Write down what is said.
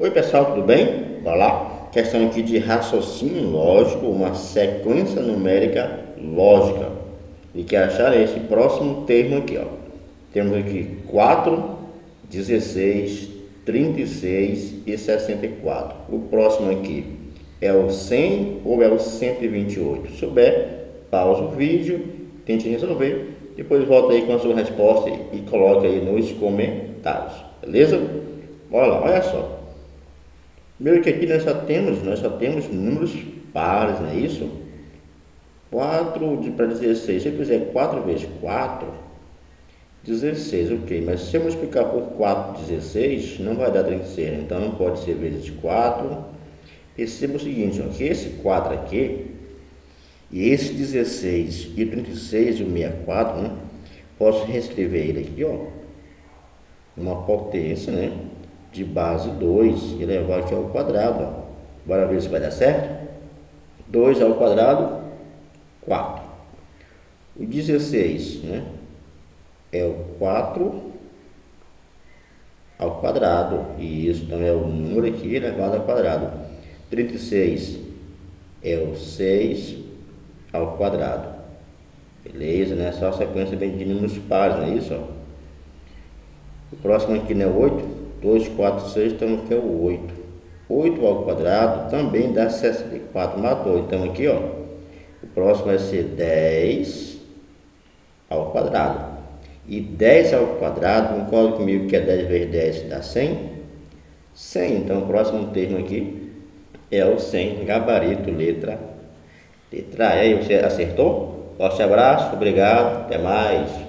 Oi pessoal, tudo bem? Bora lá. Questão aqui de raciocínio lógico, uma sequência numérica lógica. E que achar esse próximo termo aqui, ó. Temos aqui 4, 16, 36 e 64. O próximo aqui é o 100 ou é o 128? Se souber, pausa o vídeo, tente resolver. Depois volta aí com a sua resposta e coloque aí nos comentários. Beleza? Bora lá, olha só. Primeiro que aqui nós só temos, nós só temos números pares, não é isso? 4 para 16, se eu fizer 4 vezes 4, 16, ok, mas se eu multiplicar por 4, 16, não vai dar 36, então não pode ser vezes 4. Perceba o seguinte, ó, que esse 4 aqui, e esse 16 e 36 e o 64, né, posso reescrever ele aqui, ó, uma potência, né? De base 2 e levar aqui ao quadrado. Ó. Bora ver se vai dar certo? 2 ao quadrado, 4. O 16 né, é o 4 ao quadrado. E isso também é o número aqui elevado ao quadrado. 36 é o 6 ao quadrado. Beleza, né? Só a sequência de números pares, não é isso? Ó? O próximo aqui não é 8. 2, 4, 6, então aqui é o 8. 8 ao quadrado também dá 64, matou. Então aqui, ó, o próximo vai ser 10 ao quadrado. E 10 ao quadrado, concorda comigo que é 10 vezes 10 dá 100? 100, então o próximo termo aqui é o 100, gabarito, letra, letra E. Você acertou? Forte abraço, obrigado, até mais.